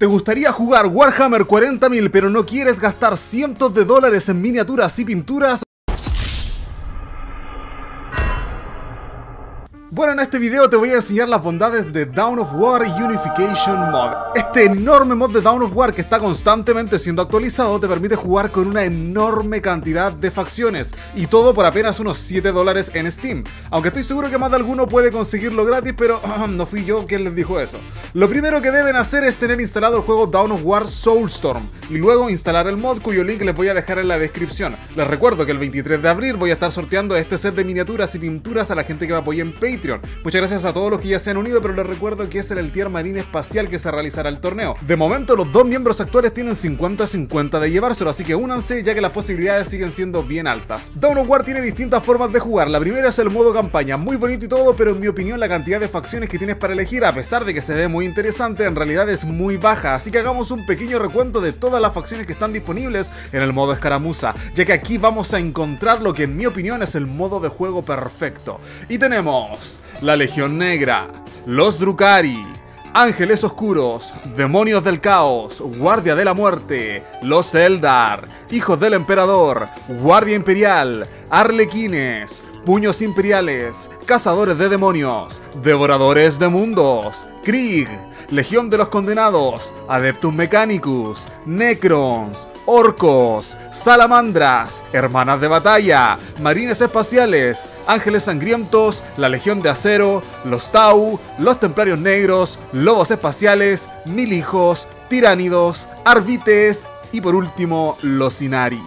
¿Te gustaría jugar Warhammer 40.000 pero no quieres gastar cientos de dólares en miniaturas y pinturas? Bueno, en este video te voy a enseñar las bondades de Dawn of War Unification Mod. Este enorme mod de Dawn of War que está constantemente siendo actualizado te permite jugar con una enorme cantidad de facciones y todo por apenas unos 7 dólares en Steam. Aunque estoy seguro que más de alguno puede conseguirlo gratis, pero no fui yo quien les dijo eso. Lo primero que deben hacer es tener instalado el juego Dawn of War Soulstorm y luego instalar el mod cuyo link les voy a dejar en la descripción. Les recuerdo que el 23 de abril voy a estar sorteando este set de miniaturas y pinturas a la gente que me apoye en Patreon Muchas gracias a todos los que ya se han unido, pero les recuerdo que es el tier marine espacial que se realizará el torneo. De momento, los dos miembros actuales tienen 50-50 de llevárselo, así que únanse ya que las posibilidades siguen siendo bien altas. Dawn of War tiene distintas formas de jugar. La primera es el modo campaña, muy bonito y todo, pero en mi opinión la cantidad de facciones que tienes para elegir, a pesar de que se ve muy interesante, en realidad es muy baja. Así que hagamos un pequeño recuento de todas las facciones que están disponibles en el modo escaramuza, ya que aquí vamos a encontrar lo que en mi opinión es el modo de juego perfecto. Y tenemos la Legión Negra, los Drukari, Ángeles Oscuros, Demonios del Caos, Guardia de la Muerte, los Eldar, Hijos del Emperador, Guardia Imperial, Arlequines, Puños Imperiales, Cazadores de Demonios, Devoradores de Mundos, Krieg, Legión de los Condenados, Adeptus Mechanicus, Necrons, orcos, salamandras, hermanas de batalla, marines espaciales, ángeles sangrientos, la legión de acero, los Tau, los templarios negros, lobos espaciales, mil hijos, tiránidos, arbites y por último los Inari.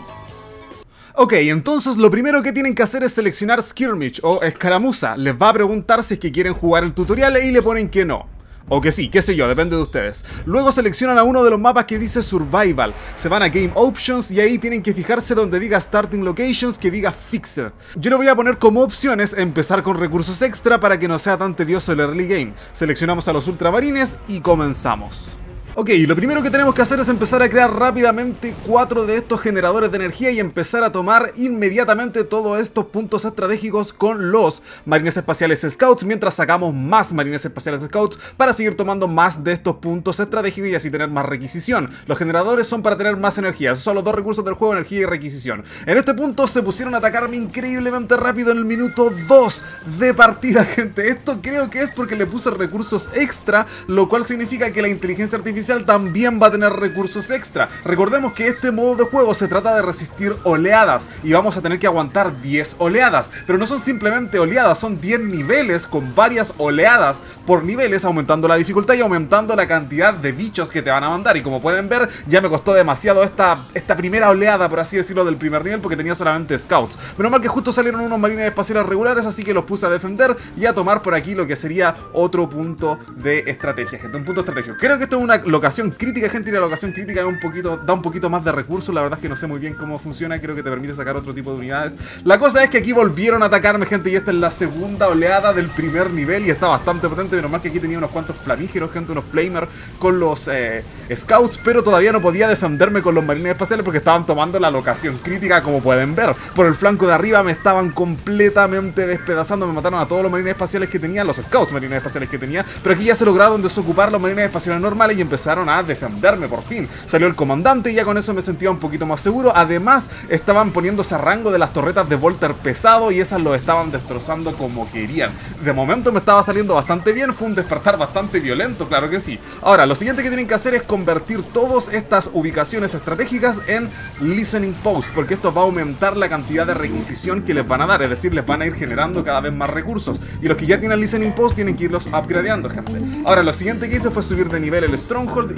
Ok, entonces lo primero que tienen que hacer es seleccionar Skirmish o Escaramuza. Les va a preguntar si es que quieren jugar el tutorial y le ponen que no. O que sí, qué sé yo, depende de ustedes. Luego seleccionan a uno de los mapas que dice Survival. Se van a Game Options y ahí tienen que fijarse donde diga Starting Locations que diga Fixed. Yo le voy a poner como opciones empezar con recursos extra para que no sea tan tedioso el early game. Seleccionamos a los ultramarines y comenzamos. Ok, lo primero que tenemos que hacer es empezar a crear rápidamente cuatro de estos generadores de energía y empezar a tomar inmediatamente todos estos puntos estratégicos con los marines espaciales scouts mientras sacamos más marines espaciales scouts para seguir tomando más de estos puntos estratégicos y así tener más requisición. Los generadores son para tener más energía, esos son los dos recursos del juego, energía y requisición. En este punto se pusieron a atacarme increíblemente rápido en el minuto 2 de partida, gente. Esto creo que es porque le puse recursos extra, lo cual significa que la inteligencia artificial también va a tener recursos extra. Recordemos que este modo de juego se trata de resistir oleadas y vamos a tener que aguantar 10 oleadas, pero no son simplemente oleadas, son 10 niveles con varias oleadas por niveles, aumentando la dificultad y aumentando la cantidad de bichos que te van a mandar. Y como pueden ver, ya me costó demasiado esta, esta primera oleada, por así decirlo, del primer nivel porque tenía solamente scouts. Menos mal que justo salieron unos marines espaciales regulares, así que los puse a defender y a tomar por aquí lo que sería otro punto de estrategia, gente, un punto estratégico. Creo que esto es una locación crítica, gente, y la locación crítica da un poquito más de recursos. La verdad es que no sé muy bien cómo funciona, creo que te permite sacar otro tipo de unidades. La cosa es que aquí volvieron a atacarme, gente, y esta es la segunda oleada del primer nivel y está bastante potente. Menos mal que aquí tenía unos cuantos flamígeros, gente, unos flamer con los eh, scouts, pero todavía no podía defenderme con los marines espaciales porque estaban tomando la locación crítica, como pueden ver. Por el flanco de arriba me estaban completamente despedazando, me mataron a todos los marines espaciales que tenía, los scouts marines espaciales que tenía, pero aquí ya se lograron desocupar los marines espaciales normales y empezaron empezaron a defenderme por fin. Salió el comandante y ya con eso me sentía un poquito más seguro. Además, estaban poniéndose a rango de las torretas de Volter pesado y esas lo estaban destrozando como querían. De momento me estaba saliendo bastante bien, fue un despertar bastante violento, claro que sí. Ahora, lo siguiente que tienen que hacer es convertir todas estas ubicaciones estratégicas en Listening Post, porque esto va a aumentar la cantidad de requisición que les van a dar, es decir, les van a ir generando cada vez más recursos. Y los que ya tienen Listening Post tienen que irlos upgradeando, gente. Ahora, lo siguiente que hice fue subir de nivel el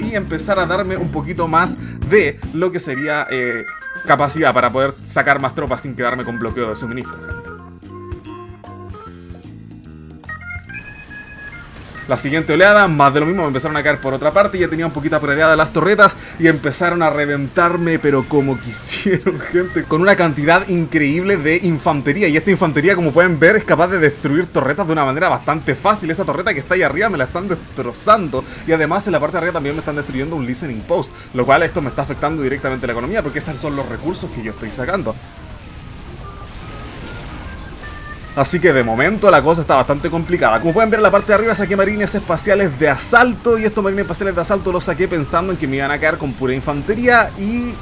Y empezar a darme un poquito más de lo que sería eh, capacidad para poder sacar más tropas sin quedarme con bloqueo de suministro. La siguiente oleada, más de lo mismo, me empezaron a caer por otra parte, ya tenía un poquito de las torretas y empezaron a reventarme, pero como quisieron, gente, con una cantidad increíble de infantería. Y esta infantería, como pueden ver, es capaz de destruir torretas de una manera bastante fácil. Esa torreta que está ahí arriba me la están destrozando. Y además en la parte de arriba también me están destruyendo un listening post, lo cual esto me está afectando directamente la economía, porque esos son los recursos que yo estoy sacando. Así que de momento la cosa está bastante complicada. Como pueden ver en la parte de arriba saqué marines espaciales de asalto y estos marines espaciales de asalto los saqué pensando en que me iban a caer con pura infantería y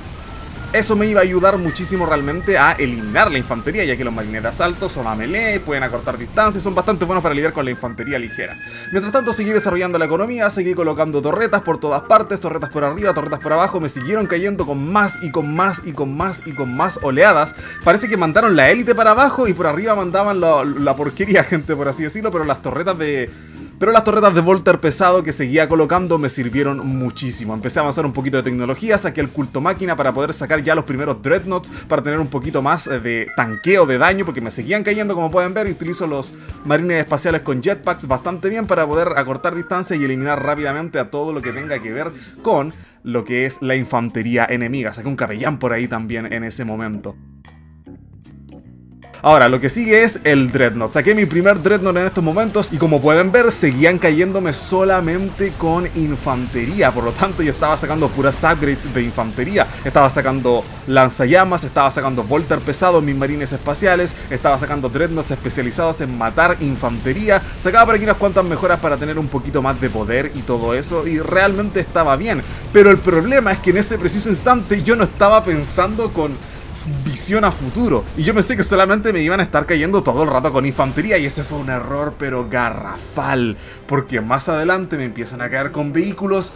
eso me iba a ayudar muchísimo realmente a eliminar la infantería, ya que los marines de asalto son a melee, pueden acortar distancias, son bastante buenos para lidiar con la infantería ligera. Mientras tanto seguí desarrollando la economía, seguí colocando torretas por todas partes, torretas por arriba, torretas por abajo, me siguieron cayendo con más y con más y con más y con más oleadas. Parece que mandaron la élite para abajo y por arriba mandaban la porquería gente, por así decirlo, pero las torretas de pero las torretas de Volter pesado que seguía colocando me sirvieron muchísimo. Empecé a avanzar un poquito de tecnología, saqué el culto máquina para poder sacar ya los primeros Dreadnoughts, para tener un poquito más eh, de tanqueo de daño, porque me seguían cayendo como pueden ver, y utilizo los marines espaciales con jetpacks bastante bien para poder acortar distancia y eliminar rápidamente a todo lo que tenga que ver con lo que es la infantería enemiga. Saqué un capellán por ahí también en ese momento. Ahora, lo que sigue es el Dreadnought. Saqué mi primer Dreadnought en estos momentos y como pueden ver, seguían cayéndome solamente con infantería. Por lo tanto, yo estaba sacando puras upgrades de infantería. Estaba sacando lanzallamas, estaba sacando Volter pesado en mis marines espaciales, estaba sacando Dreadnoughts especializados en matar infantería. Sacaba por aquí unas cuantas mejoras para tener un poquito más de poder y todo eso. Y realmente estaba bien. Pero el problema es que en ese preciso instante yo no estaba pensando con visión a futuro. Y yo pensé que solamente me iban a estar cayendo todo el rato con infantería y ese fue un error pero garrafal. Porque más adelante me empiezan a caer con vehículos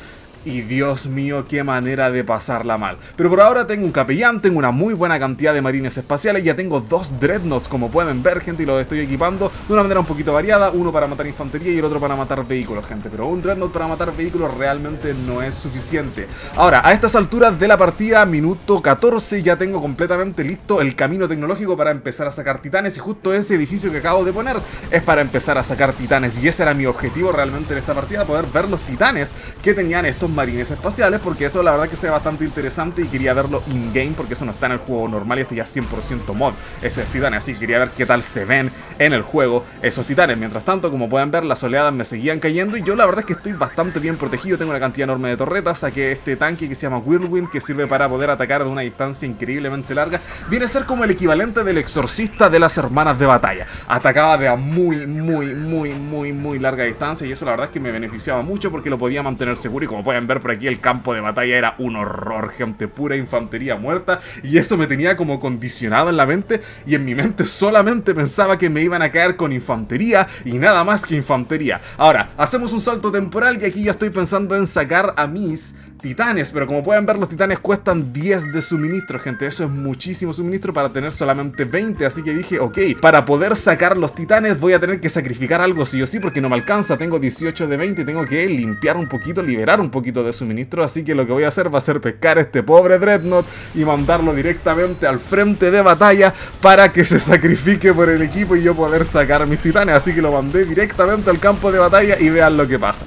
y Dios mío, qué manera de pasarla mal. Pero por ahora tengo un capellán, tengo una muy buena cantidad de marines espaciales, ya tengo dos dreadnoughts como pueden ver gente y los estoy equipando de una manera un poquito variada, uno para matar infantería y el otro para matar vehículos gente. Pero un dreadnought para matar vehículos realmente no es suficiente. Ahora, a estas alturas de la partida, minuto 14, ya tengo completamente listo el camino tecnológico para empezar a sacar titanes y justo ese edificio que acabo de poner es para empezar a sacar titanes y ese era mi objetivo realmente en esta partida, poder ver los titanes que tenían estos marines espaciales, porque eso la verdad que sea bastante interesante y quería verlo in-game, porque eso no está en el juego normal y este ya 100% mod, ese es titanes, así que quería ver qué tal se ven en el juego esos titanes. Mientras tanto, como pueden ver, las oleadas me seguían cayendo y yo la verdad es que estoy bastante bien protegido, tengo una cantidad enorme de torretas, saqué este tanque que se llama Whirlwind, que sirve para poder atacar de una distancia increíblemente larga, viene a ser como el equivalente del exorcista de las hermanas de batalla, atacaba de a muy, muy, muy, muy, muy larga distancia y eso la verdad es que me beneficiaba mucho porque lo podía mantener seguro y como pueden ver por aquí el campo de batalla era un horror, gente, pura infantería muerta. Y eso me tenía como condicionado en la mente y en mi mente solamente pensaba que me iban a caer con infantería y nada más que infantería. Ahora, hacemos un salto temporal y aquí ya estoy pensando en sacar a mis titanes, pero como pueden ver los titanes cuestan 10 de suministro, gente, eso es muchísimo suministro para tener solamente 20, así que dije, ok, para poder sacar los titanes voy a tener que sacrificar algo sí o sí, porque no me alcanza, tengo 18 de 20 y tengo que limpiar un poquito, liberar un poquito de suministro, así que lo que voy a hacer va a ser pescar este pobre Dreadnought y mandarlo directamente al frente de batalla para que se sacrifique por el equipo y yo poder sacar mis titanes, así que lo mandé directamente al campo de batalla y vean lo que pasa.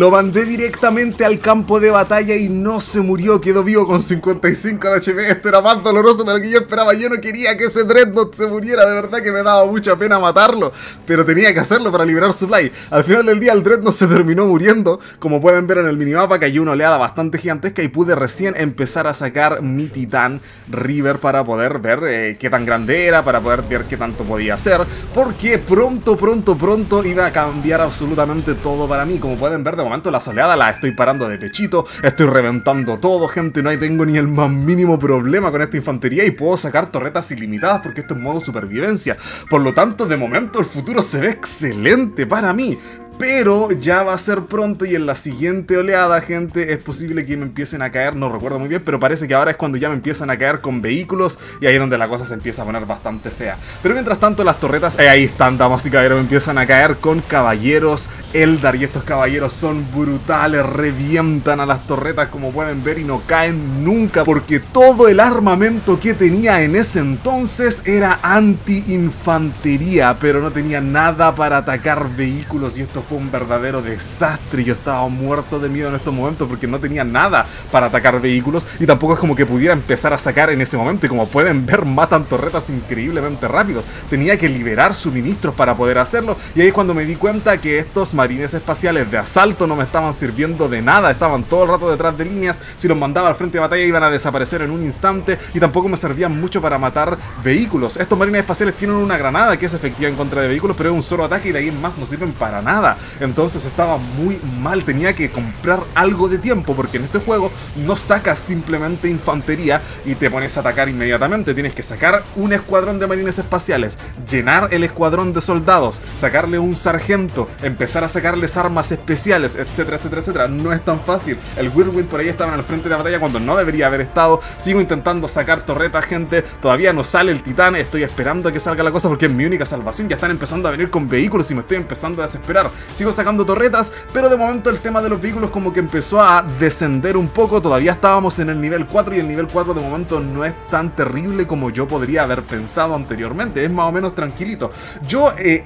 Lo mandé directamente al campo de batalla y no se murió, quedó vivo con 55 de HP. Esto era más doloroso de lo que yo esperaba. Yo no quería que ese Dreadnought se muriera, de verdad que me daba mucha pena matarlo. Pero tenía que hacerlo para liberar supply. Al final del día el Dreadnought se terminó muriendo. Como pueden ver en el minimapa cayó una oleada bastante gigantesca y pude recién empezar a sacar mi Titán River para poder ver eh, qué tan grande era, para poder ver qué tanto podía hacer. Porque pronto, pronto, pronto iba a cambiar absolutamente todo para mí. Como pueden ver de momento la soleada la estoy parando de pechito, estoy reventando todo, gente, no hay, tengo ni el más mínimo problema con esta infantería y puedo sacar torretas ilimitadas porque esto es modo supervivencia. Por lo tanto, de momento el futuro se ve excelente para mí pero ya va a ser pronto y en la siguiente oleada, gente, es posible que me empiecen a caer, no recuerdo muy bien, pero parece que ahora es cuando ya me empiezan a caer con vehículos y ahí es donde la cosa se empieza a poner bastante fea. Pero mientras tanto las torretas, eh, ahí están, damas y caballeros, me empiezan a caer con caballeros Eldar y estos caballeros son brutales, revientan a las torretas como pueden ver y no caen nunca porque todo el armamento que tenía en ese entonces era anti-infantería, pero no tenía nada para atacar vehículos y esto fue un verdadero desastre. Yo estaba muerto de miedo en estos momentos porque no tenía nada para atacar vehículos y tampoco es como que pudiera empezar a sacar en ese momento y como pueden ver matan torretas increíblemente rápido. Tenía que liberar suministros para poder hacerlo y ahí es cuando me di cuenta que estos marines espaciales de asalto no me estaban sirviendo de nada, estaban todo el rato detrás de líneas, si los mandaba al frente de batalla iban a desaparecer en un instante y tampoco me servían mucho para matar vehículos. Estos marines espaciales tienen una granada que es efectiva en contra de vehículos, pero es un solo ataque y de ahí en más no sirven para nada. Entonces estaba muy mal, tenía que comprar algo de tiempo porque en este juego no sacas simplemente infantería y te pones a atacar inmediatamente, tienes que sacar un escuadrón de marines espaciales, llenar el escuadrón de soldados, sacarle un sargento, empezar a sacarles armas especiales, etcétera, etcétera, etcétera. No es tan fácil. El Whirlwind por ahí estaba en el frente de batalla cuando no debería haber estado. Sigo intentando sacar torretas, gente. Todavía no sale el titán. Estoy esperando a que salga la cosa porque es mi única salvación. Ya están empezando a venir con vehículos y me estoy empezando a desesperar. Sigo sacando torretas, pero de momento el tema de los vehículos como que empezó a descender un poco. Todavía estábamos en el nivel 4 y el nivel 4 de momento no es tan terrible como yo podría haber pensado anteriormente. Es más o menos tranquilito. Yo... Eh,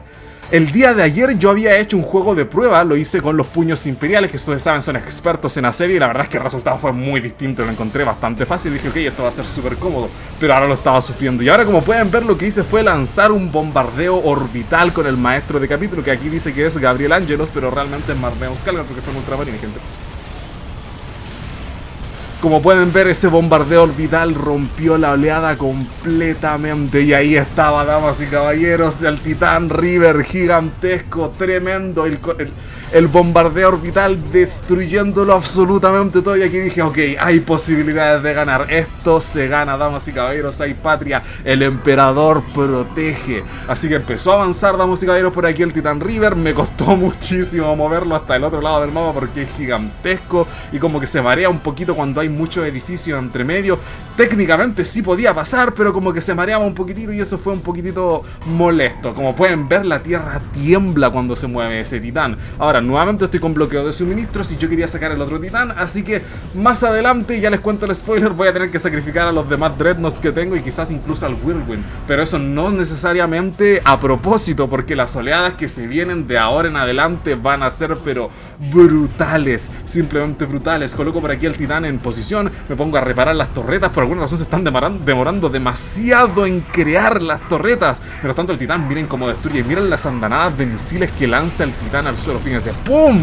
el día de ayer yo había hecho un juego de prueba, lo hice con los puños imperiales, que ustedes saben son expertos en asedio y la verdad es que el resultado fue muy distinto, lo encontré bastante fácil, dije ok, esto va a ser súper cómodo, pero ahora lo estaba sufriendo. Y ahora como pueden ver lo que hice fue lanzar un bombardeo orbital con el maestro de capítulo, que aquí dice que es Gabriel Angelos, pero realmente es Marneus Calgar porque son ultramarines, gente. Como pueden ver, ese bombardeo orbital rompió la oleada completamente. Y ahí estaba, damas y caballeros, el Titán River gigantesco, tremendo. El, el, el bombardeo orbital destruyéndolo absolutamente todo. Y aquí dije, ok, hay posibilidades de ganar. Esto se gana, damas y caballeros. Hay patria. El emperador protege. Así que empezó a avanzar, damas y caballeros, por aquí el Titan River. Me costó muchísimo moverlo hasta el otro lado del mapa porque es gigantesco. Y como que se marea un poquito cuando hay muchos edificios entre medio. Técnicamente sí podía pasar, pero como que se mareaba un poquitito y eso fue un poquitito molesto. Como pueden ver, la tierra tiembla cuando se mueve ese titán. Ahora, nuevamente estoy con bloqueo de suministros y yo quería sacar el otro titán, así que más adelante, ya les cuento el spoiler, voy a tener que sacrificar a los demás Dreadnoughts que tengo y quizás incluso al Whirlwind. Pero eso no necesariamente a propósito, porque las oleadas que se vienen de ahora en adelante van a ser pero brutales, simplemente brutales. Coloco por aquí el titán en posición, me pongo a reparar las torretas, por alguna razón se están demorando, demasiado en crear las torretas. Mientras tanto el titán, miren cómo destruye, miren las andanadas de misiles que lanza el titán al suelo, fíjense, ¡pum!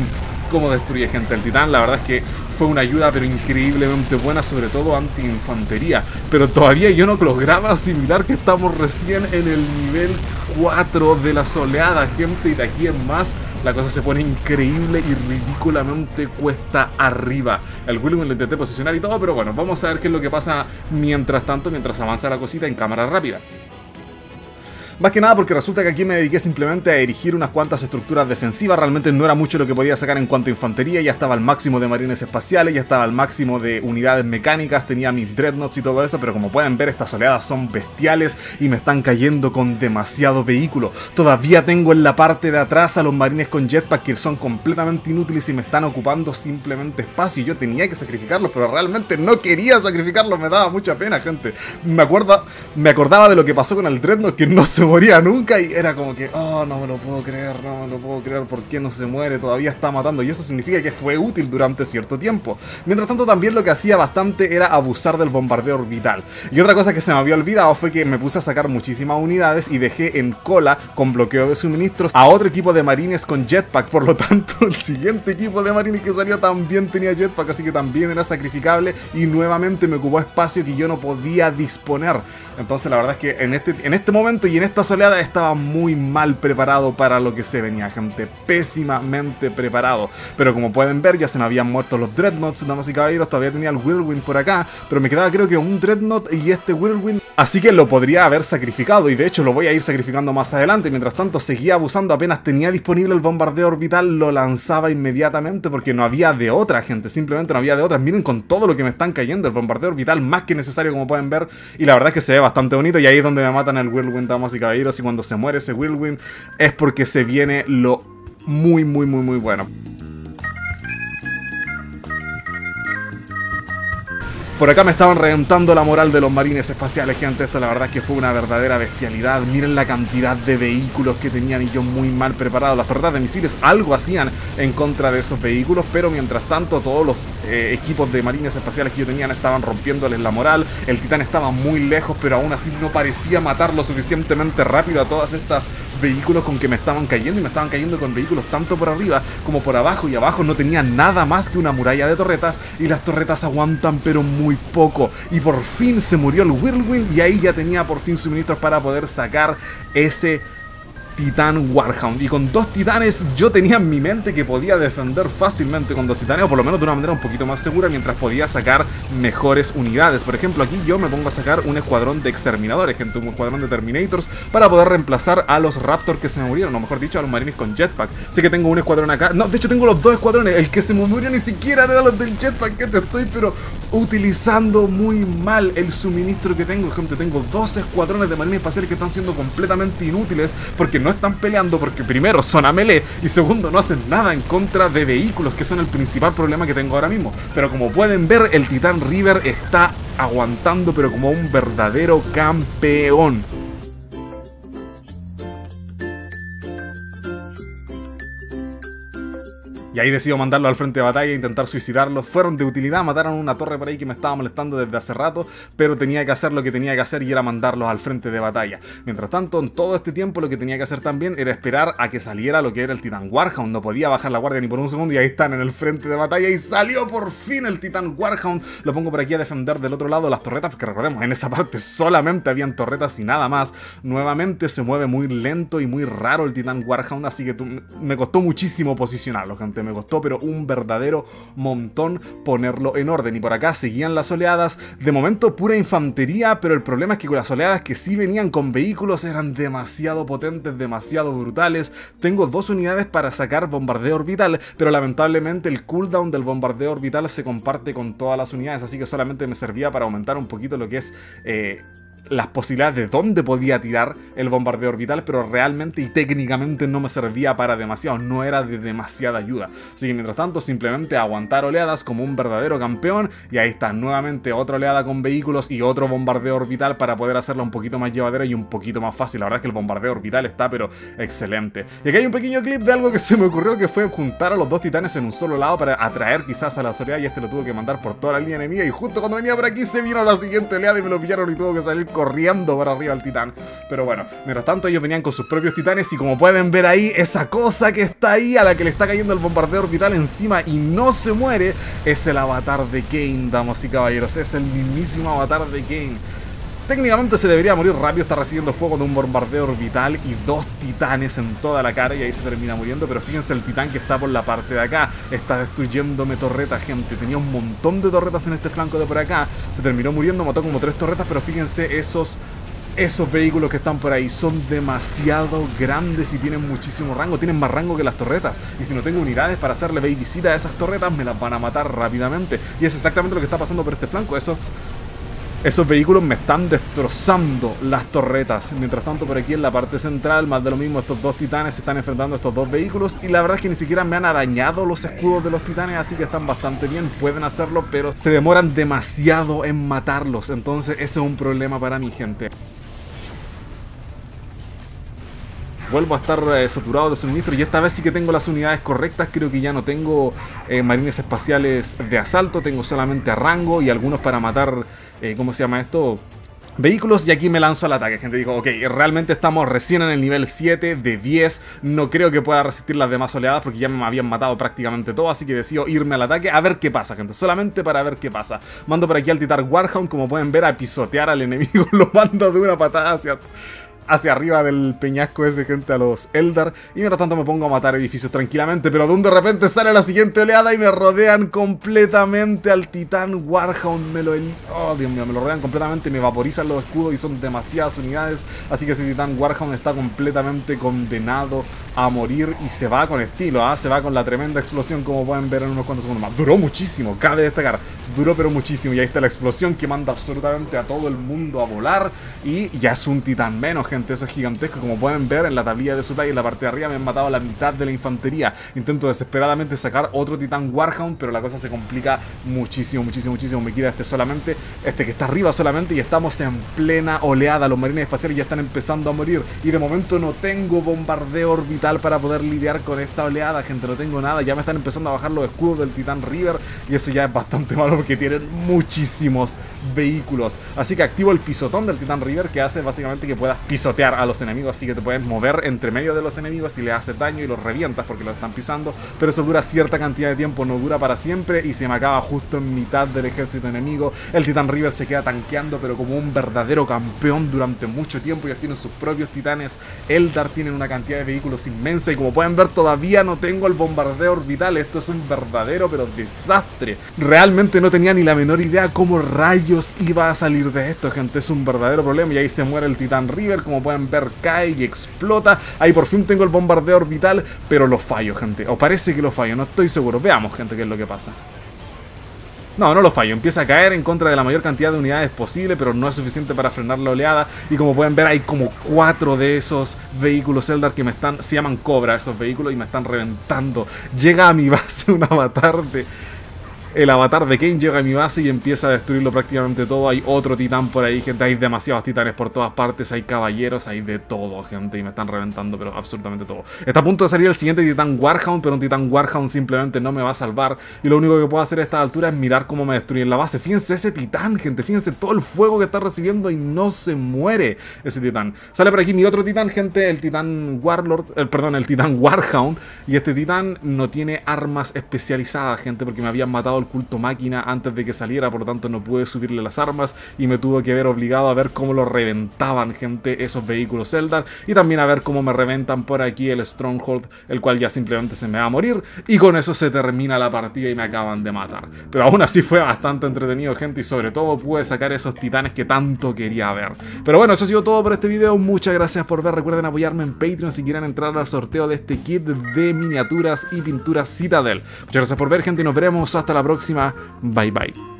Cómo destruye gente el titán, la verdad es que fue una ayuda pero increíblemente buena, sobre todo anti-infantería. Pero todavía yo no lograba asimilar que estamos recién en el nivel 4 de las oleadas, gente, y de aquí en más la cosa se pone increíble y ridículamente cuesta arriba. El William lo intenté posicionar y todo, pero bueno, vamos a ver qué es lo que pasa mientras tanto, mientras avanza la cosita en cámara rápida. Más que nada porque resulta que aquí me dediqué simplemente a erigir unas cuantas estructuras defensivas. Realmente no era mucho lo que podía sacar en cuanto a infantería. Ya estaba al máximo de marines espaciales, ya estaba al máximo de unidades mecánicas. Tenía mis dreadnoughts y todo eso. Pero como pueden ver, estas oleadas son bestiales y me están cayendo con demasiado vehículo. Todavía tengo en la parte de atrás a los marines con jetpack que son completamente inútiles y me están ocupando simplemente espacio. Yo tenía que sacrificarlos, pero realmente no quería sacrificarlos. Me daba mucha pena, gente. Me, acuerdo, me acordaba de lo que pasó con el dreadnought que no se moría nunca y era como que, oh, no me lo puedo creer, no me lo puedo creer, ¿por qué no se muere? Todavía está matando y eso significa que fue útil durante cierto tiempo. Mientras tanto también lo que hacía bastante era abusar del bombardeo orbital. Y otra cosa que se me había olvidado fue que me puse a sacar muchísimas unidades y dejé en cola con bloqueo de suministros a otro equipo de marines con jetpack, por lo tanto el siguiente equipo de marines que salió también tenía jetpack, así que también era sacrificable y nuevamente me ocupó espacio que yo no podía disponer. Entonces la verdad es que en este, en este momento y en esta soleada estaba muy mal preparado para lo que se venía, gente. Pésimamente preparado. Pero como pueden ver, ya se me habían muerto los Dreadnoughts, damas y caballeros. Todavía tenía el Whirlwind por acá. Pero me quedaba creo que un Dreadnought y este Whirlwind. Así que lo podría haber sacrificado. Y de hecho lo voy a ir sacrificando más adelante. Mientras tanto seguía abusando. Apenas tenía disponible el bombardeo orbital, lo lanzaba inmediatamente porque no había de otra, gente. Simplemente no había de otra. Miren con todo lo que me están cayendo. El bombardeo orbital más que necesario, como pueden ver. Y la verdad es que se ve bastante bonito. Y ahí es donde me matan el Whirlwind, damas y caballeros. Y cuando se muere ese Whirlwind es porque se viene lo muy, muy, muy, muy bueno. Por acá me estaban reventando la moral de los marines espaciales, gente. Esto la verdad es que fue una verdadera bestialidad. Miren la cantidad de vehículos que tenían y yo muy mal preparado. Las torretas de misiles algo hacían en contra de esos vehículos, pero mientras tanto todos los eh, equipos de marines espaciales que yo tenían estaban rompiéndoles la moral. El titán estaba muy lejos, pero aún así no parecía matar lo suficientemente rápido a todas estas vehículos con que me estaban cayendo y me estaban cayendo con vehículos tanto por arriba como por abajo y abajo no tenía nada más que una muralla de torretas y las torretas aguantan pero muy poco. Y por fin se murió el Whirlwind y ahí ya tenía por fin suministros para poder sacar ese titán Warhound. Y con dos titanes yo tenía en mi mente que podía defender fácilmente con dos titanes, o por lo menos de una manera un poquito más segura, mientras podía sacar mejores unidades. Por ejemplo, aquí yo me pongo a sacar un escuadrón de exterminadores, gente, un escuadrón de Terminators, para poder reemplazar a los Raptor que se me murieron, o mejor dicho, a los Marines con Jetpack. Sé que tengo un escuadrón acá. No, de hecho tengo los dos escuadrones. El que se me murió ni siquiera era los del Jetpack, que te estoy, pero utilizando muy mal el suministro que tengo, gente. Tengo dos escuadrones de Marines espaciales que están siendo completamente inútiles porque no están peleando porque primero son a melee y segundo no hacen nada en contra de vehículos que son el principal problema que tengo ahora mismo. Pero como pueden ver el Titan River está aguantando pero como un verdadero campeón. Y ahí decido mandarlo al frente de batalla e intentar suicidarlo. Fueron de utilidad, mataron una torre por ahí que me estaba molestando desde hace rato, pero tenía que hacer lo que tenía que hacer y era mandarlos al frente de batalla. Mientras tanto, en todo este tiempo lo que tenía que hacer también era esperar a que saliera lo que era el Titan Warhound. No podía bajar la guardia ni por un segundo y ahí están en el frente de batalla y salió por fin el Titan Warhound. Lo pongo por aquí a defender del otro lado las torretas, porque recordemos, en esa parte solamente habían torretas y nada más. Nuevamente se mueve muy lento y muy raro el Titan Warhound, así que me costó muchísimo posicionarlo, gente me costó, pero un verdadero montón ponerlo en orden. Y por acá seguían las oleadas, de momento pura infantería, pero el problema es que con las oleadas que sí venían con vehículos eran demasiado potentes, demasiado brutales. Tengo dos unidades para sacar bombardeo orbital, pero lamentablemente el cooldown del bombardeo orbital se comparte con todas las unidades, así que solamente me servía para aumentar un poquito lo que es... Eh, las posibilidades de dónde podía tirar el bombardeo orbital, pero realmente y técnicamente no me servía para demasiado, no era de demasiada ayuda. Así que mientras tanto simplemente aguantar oleadas como un verdadero campeón y ahí está nuevamente otra oleada con vehículos y otro bombardeo orbital para poder hacerla un poquito más llevadera y un poquito más fácil. La verdad es que el bombardeo orbital está pero excelente. Y aquí hay un pequeño clip de algo que se me ocurrió que fue juntar a los dos titanes en un solo lado para atraer quizás a la oleadas y este lo tuvo que mandar por toda la línea enemiga y justo cuando venía por aquí se vino la siguiente oleada y me lo pillaron y tuvo que salir corriendo para arriba al titán. Pero bueno, mientras tanto ellos venían con sus propios titanes y como pueden ver ahí, esa cosa que está ahí a la que le está cayendo el bombardeo orbital encima y no se muere, es el avatar de Kane, damas y caballeros. Es el mismísimo avatar de Kane. Técnicamente se debería morir rápido, está recibiendo fuego de un bombardeo orbital y dos titanes en toda la cara y ahí se termina muriendo. Pero fíjense el titán que está por la parte de acá, está destruyéndome torretas, gente. Tenía un montón de torretas en este flanco de por acá, se terminó muriendo, mató como tres torretas, pero fíjense esos esos vehículos que están por ahí son demasiado grandes y tienen muchísimo rango, tienen más rango que las torretas. Y si no tengo unidades para hacerle visita a esas torretas, me las van a matar rápidamente. Y es exactamente lo que está pasando por este flanco. Esos esos vehículos me están destrozando las torretas. Mientras tanto, por aquí en la parte central, más de lo mismo, estos dos titanes se están enfrentando a estos dos vehículos. Y la verdad es que ni siquiera me han arañado los escudos de los titanes, así que están bastante bien. Pueden hacerlo, pero se demoran demasiado en matarlos. Entonces, ese es un problema para mi gente. Vuelvo a estar eh, saturado de suministro y esta vez sí que tengo las unidades correctas, creo que ya no tengo eh, marines espaciales de asalto, tengo solamente rango y algunos para matar, eh, ¿cómo se llama esto? Vehículos y aquí me lanzo al ataque, gente. Digo, ok, realmente estamos recién en el nivel 7 de 10. No creo que pueda resistir las demás oleadas porque ya me habían matado prácticamente todo. Así que decido irme al ataque a ver qué pasa, gente. Solamente para ver qué pasa. Mando por aquí al Titar Warhound, como pueden ver, a pisotear al enemigo. Lo mando de una patada hacia hacia arriba del peñasco ese, gente, a los Eldar. Y mientras tanto me pongo a matar edificios tranquilamente. Pero de de repente sale la siguiente oleada y me rodean completamente al Titán Warhound. Me lo... Oh, Dios mío, me lo rodean completamente, me vaporizan los escudos y son demasiadas unidades. Así que ese Titán Warhound está completamente condenado a morir y se va con estilo, ¿ah? se va con la tremenda explosión como pueden ver en unos cuantos segundos más. Duró muchísimo, cabe destacar, duró pero muchísimo y ahí está la explosión que manda absolutamente a todo el mundo a volar y ya es un titán menos, gente, eso es gigantesco, como pueden ver en la tablilla de supply en la parte de arriba me han matado la mitad de la infantería. Intento desesperadamente sacar otro titán Warhound, pero la cosa se complica muchísimo, muchísimo, muchísimo. Me queda este solamente, este que está arriba solamente y estamos en plena oleada. Los marines espaciales ya están empezando a morir y de momento no tengo bombardeo orbital para poder lidiar con esta oleada, gente, no tengo nada. Ya me están empezando a bajar los escudos del titán River y eso ya es bastante malo porque tienen muchísimos vehículos. Así que activo el pisotón del titán River que hace básicamente que puedas pisotear a los enemigos, así que te puedes mover entre medio de los enemigos y le haces daño y los revientas porque lo están pisando, pero eso dura cierta cantidad de tiempo, no dura para siempre y se me acaba justo en mitad del ejército enemigo. El titán River se queda tanqueando pero como un verdadero campeón durante mucho tiempo, ellos tienen sus propios titanes, Eldar tienen una cantidad de vehículos inmensa y como pueden ver todavía no tengo el bombardeo orbital, esto es un verdadero pero desastre. Realmente no tenía ni la menor idea cómo rayos iba a salir de esto, gente, es un verdadero problema y ahí se muere el titán River, como pueden ver cae y explota, ahí por fin tengo el bombardeo orbital, pero lo fallo, gente, o parece que lo fallo, no estoy seguro, veamos, gente, qué es lo que pasa. No, no lo fallo. Empieza a caer en contra de la mayor cantidad de unidades posible, pero no es suficiente para frenar la oleada. Y como pueden ver, hay como cuatro de esos vehículos Eldar que me están... Se llaman Cobra esos vehículos y me están reventando. Llega a mi base un avatar de el avatar de Kane llega a mi base y empieza a destruirlo prácticamente todo. Hay otro titán por ahí, gente. Hay demasiados titanes por todas partes. Hay caballeros, hay de todo, gente. Y me están reventando, pero absolutamente todo. Está a punto de salir el siguiente titán Warhound, pero un titán Warhound simplemente no me va a salvar. Y lo único que puedo hacer a esta altura es mirar cómo me destruyen la base. Fíjense ese titán, gente. Fíjense todo el fuego que está recibiendo y no se muere ese titán. Sale por aquí mi otro titán, gente. El titán Warlord, el, perdón, el titán Warhound. Y este titán no tiene armas especializadas, gente, porque me habían matado culto máquina antes de que saliera, por tanto no pude subirle las armas y me tuve que ver obligado a ver cómo lo reventaban gente esos vehículos Eldar y también a ver cómo me reventan por aquí el Stronghold, el cual ya simplemente se me va a morir y con eso se termina la partida y me acaban de matar. Pero aún así fue bastante entretenido gente y sobre todo pude sacar esos titanes que tanto quería ver. Pero bueno, eso ha sido todo por este video, muchas gracias por ver, recuerden apoyarme en Patreon si quieren entrar al sorteo de este kit de miniaturas y pinturas Citadel. Muchas gracias por ver gente y nos veremos hasta la próxima Bye bye.